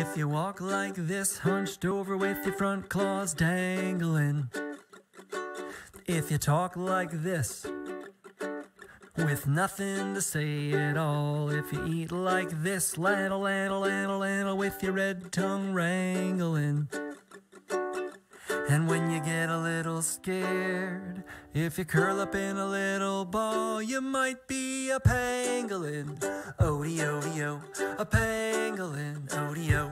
If you walk like this, hunched over with your front claws dangling. If you talk like this, with nothing to say at all. If you eat like this, laddle, laddle, laddle, laddle, with your red tongue wrangling. And when you get a little scared, if you curl up in a little ball, you might be a pangolin. Odie, odie, oh, a pangolin, odie, oh.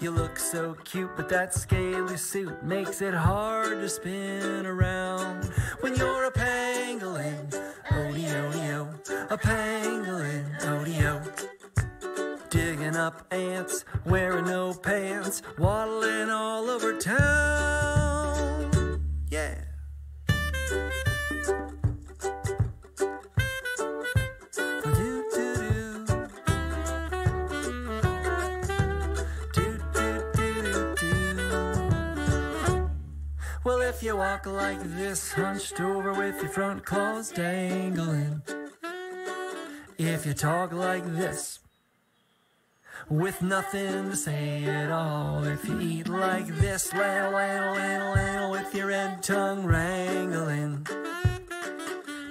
You look so cute, but that scaly suit makes it hard to spin around. When you're a pangolin, odie, odie, oh, a pangolin, up ants, wearing no pants, waddling all over town. Yeah. Well, if you walk like this, hunched over with your front claws dangling. If you talk like this, with nothing to say at all. If you eat like this, ladle, ladle, ladle, ladle, with your red tongue wrangling.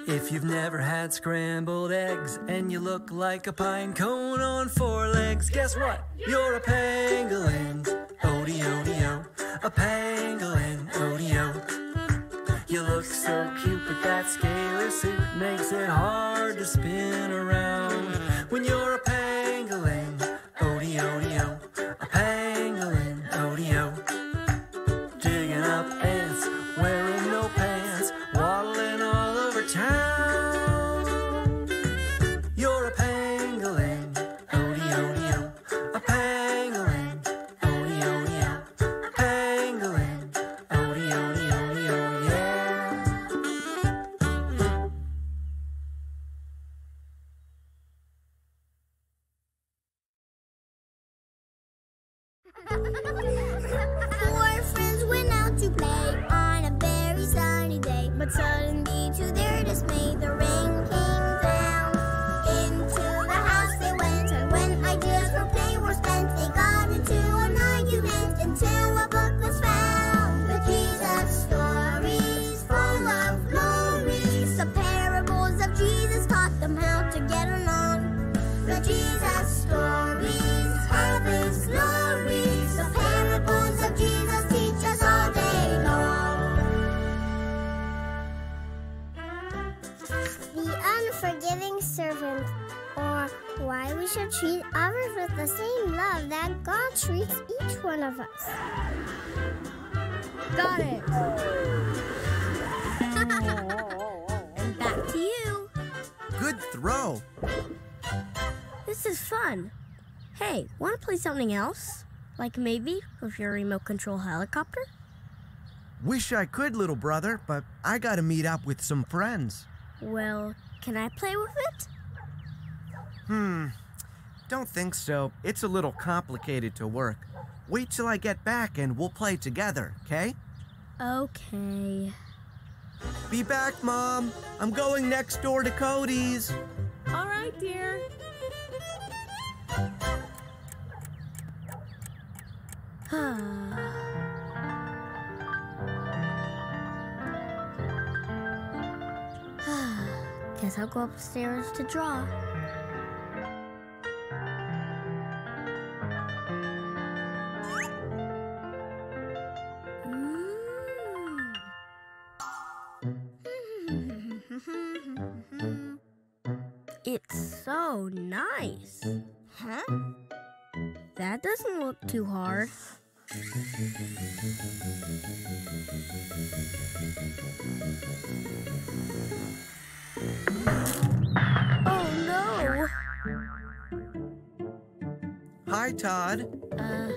If you've never had scrambled eggs and you look like a pine cone on four legs, guess what? You're a pangolin. Odie, odie, oh. A pangolin. Odie, oh. You look so cute, but that scaly suit makes it hard to spin around when you're a pangolin. Odie, Four friends went out to play on a very sunny day, but suddenly, to their dismay, the rain came down. Into the house they went, and when ideas for play were spent, they got into an argument until a should treat others with the same love that God treats each one of us. Got it. and back to you. Good throw. This is fun. Hey, want to play something else? Like maybe with your remote control helicopter? Wish I could, little brother, but I gotta meet up with some friends. Well, can I play with it? Hmm. Don't think so. It's a little complicated to work. Wait till I get back and we'll play together, okay? Okay. Be back, Mom. I'm going next door to Cody's. All right, dear. Guess I'll go upstairs to draw. So nice. Huh? That doesn't look too hard. Oh no! Hi, Todd. Uh,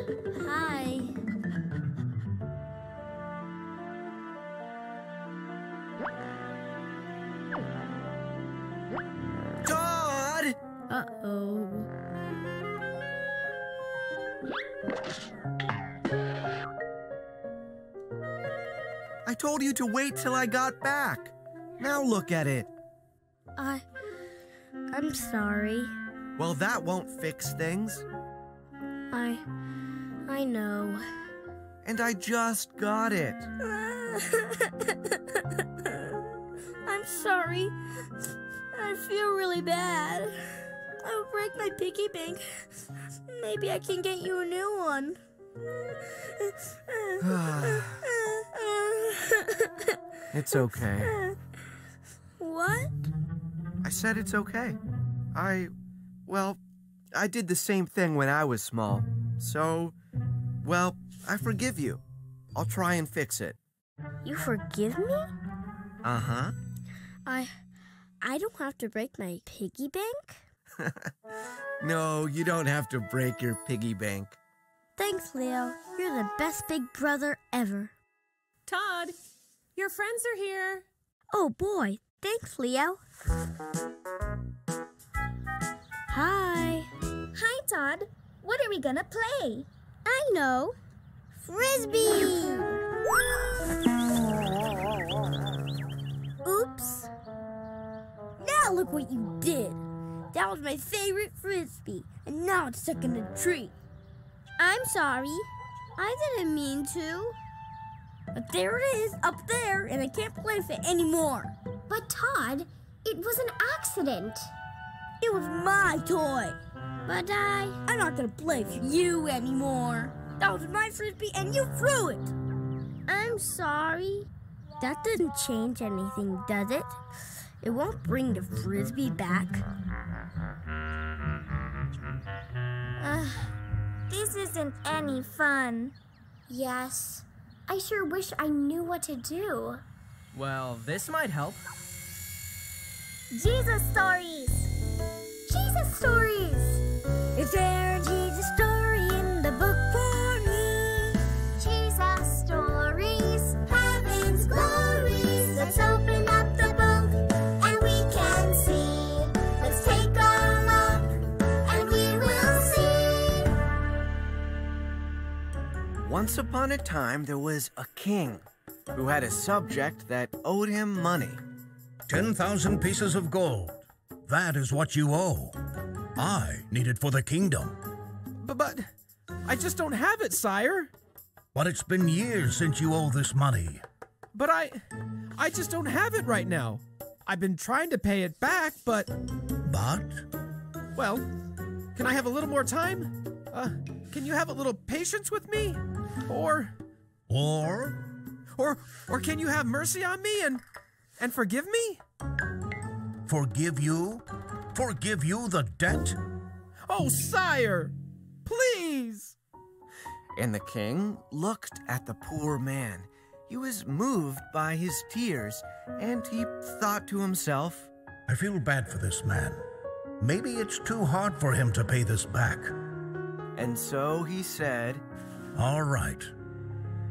I told you to wait till I got back. Now look at it. I. I'm sorry. Well, that won't fix things. I. I know. And I just got it. I'm sorry. I feel really bad. I'll break my piggy bank. Maybe I can get you a new one. It's okay. what? I said it's okay. I, well, I did the same thing when I was small. So, well, I forgive you. I'll try and fix it. You forgive me? Uh huh. I. I don't have to break my piggy bank? No, you don't have to break your piggy bank. Thanks, Leo. You're the best big brother ever. Todd, your friends are here. Oh boy, thanks, Leo. Hi. Hi, Todd. What are we gonna play? I know. Frisbee! Oops. Now look what you did. That was my favorite frisbee, and now it's stuck in the tree. I'm sorry. I didn't mean to. But there it is, up there, and I can't play with it anymore. But, Todd, it was an accident. It was my toy. But I. I'm not gonna play with you anymore. That was my frisbee, and you threw it. I'm sorry. That doesn't change anything, does it? It won't bring the frisbee back. Ugh, this isn't any fun. Yes. I sure wish I knew what to do. Well, this might help. Jesus stories! Jesus stories! Is there Once upon a time, there was a king who had a subject that owed him money. 10,000 pieces of gold. That is what you owe. I need it for the kingdom. But, but I just don't have it, sire. But it's been years since you owe this money. But I I just don't have it right now. I've been trying to pay it back, but But well, can I have a little more time? Uh, can you have a little patience with me? Or or or or can you have mercy on me and and forgive me? forgive you? Forgive you the debt? Oh, sire, please. And the king looked at the poor man. He was moved by his tears, and he thought to himself, I feel bad for this man. Maybe it's too hard for him to pay this back. And so he said, All right,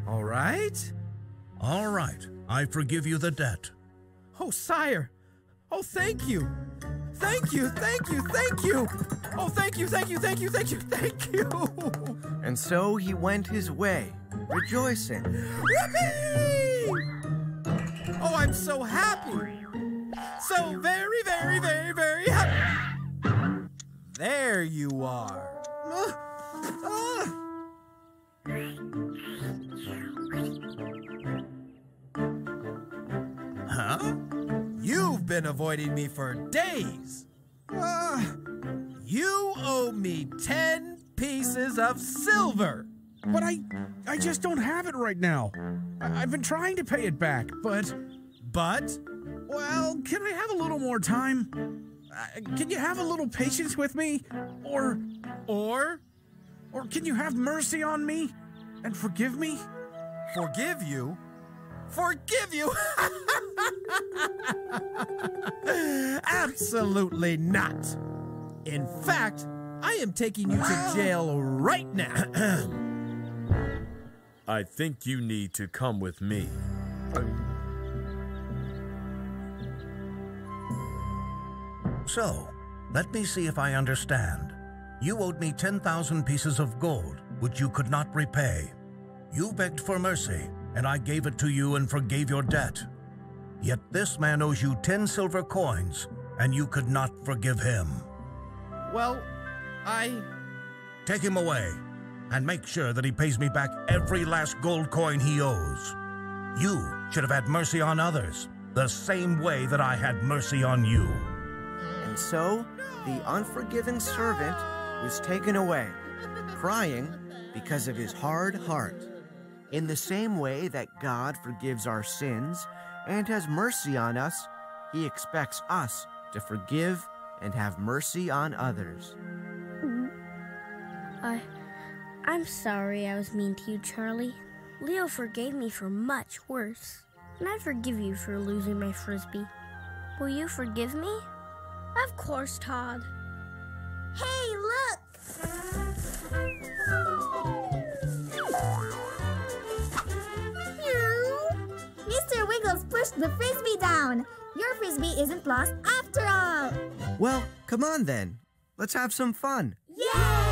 All right. all right. I forgive you the debt. Oh, sire. Oh, thank you. Thank you, thank you, thank you. Oh, thank you, thank you, thank you, thank you, thank you. And so he went his way, rejoicing. Yippee! Oh, I'm so happy. So very, very, very, very happy. There you are. Huh? You've been avoiding me for days. Ah, you owe me 10 pieces of silver. But I I just don't have it right now. I, I've been trying to pay it back, but But well, can I have a little more time? Uh, can you have a little patience with me? Or or or can you have mercy on me and forgive me? forgive you? Forgive you? Absolutely not. In fact, I am taking you to jail right now. I think you need to come with me. So, let me see if I understand. You owed me 10,000 pieces of gold, which you could not repay. You begged for mercy, and I gave it to you and forgave your debt. Yet this man owes you 10 silver coins, and you could not forgive him. well, I. Take him away. and make sure that he pays me back every last gold coin he owes. You should have had mercy on others, the same way that I had mercy on you. And so the unforgiving servant was taken away, crying because of his hard heart. In the same way that God forgives our sins and has mercy on us, he expects us to forgive and have mercy on others. Mm. I. I'm sorry I was mean to you, Charlie. Leo forgave me for much worse. And I forgive you for losing my frisbee. Will you forgive me? Of course, Todd. Pushed the frisbee down. Your frisbee isn't lost after all. Well, come on then. Let's have some fun. Yay!